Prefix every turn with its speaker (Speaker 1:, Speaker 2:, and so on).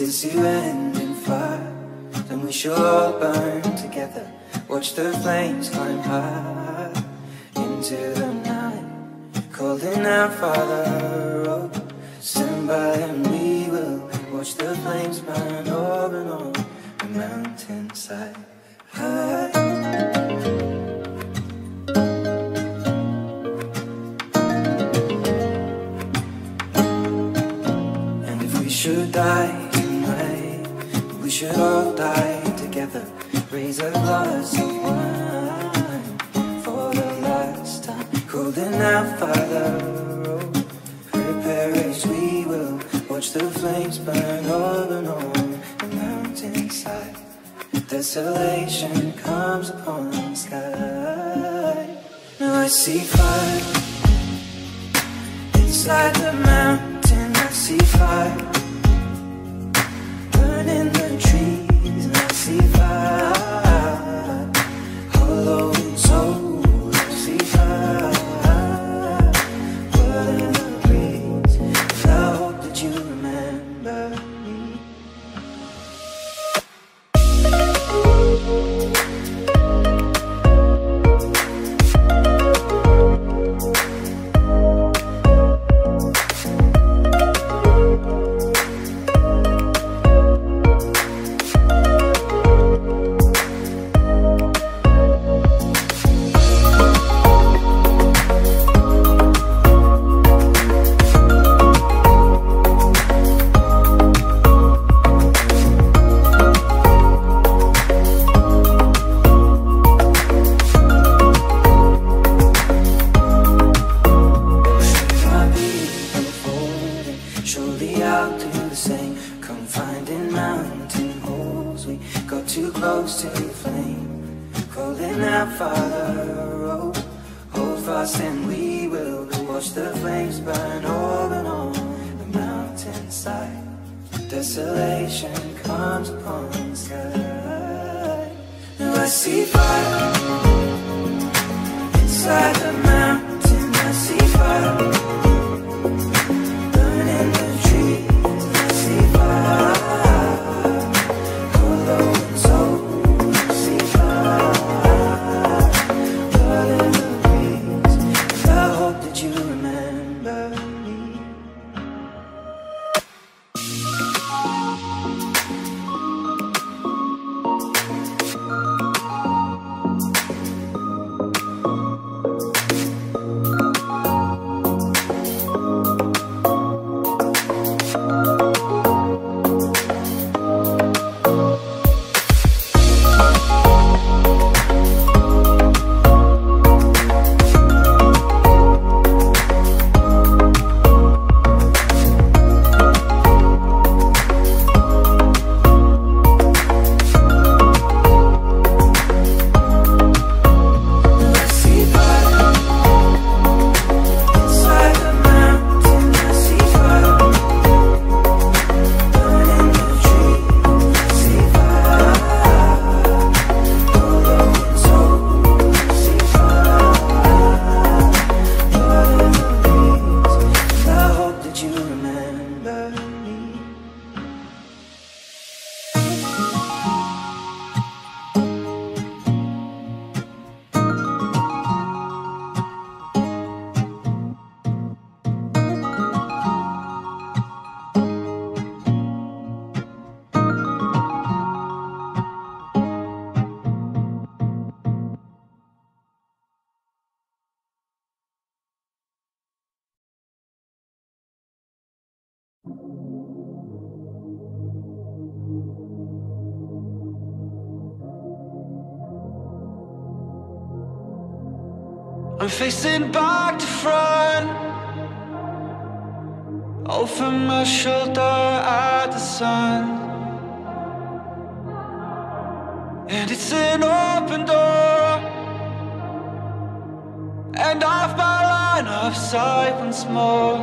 Speaker 1: is to end in fire, then we shall all burn together. Watch the flames climb high into the night, calling out, Father, oh, stand by and we will watch the flames burn over and on the mountainside. High. And if we should die we should all die together. Raise a glass of wine for the last time. Holding out Father, oh, prepare as we will. Watch the flames burn over and on the mountainside. Desolation comes upon the sky. Now I see fire inside the mountain. I see fire burning surely I'll do the same. Confined in mountain holes, we got too close to the flame. Calling out, Father, oh, hold fast and we will watch the flames burn over and on the mountainside. Desolation comes upon the sky. Now I see fire inside the
Speaker 2: I'm facing back to front. Over my shoulder at the sun. And it's an open door. And off my line of sight once more.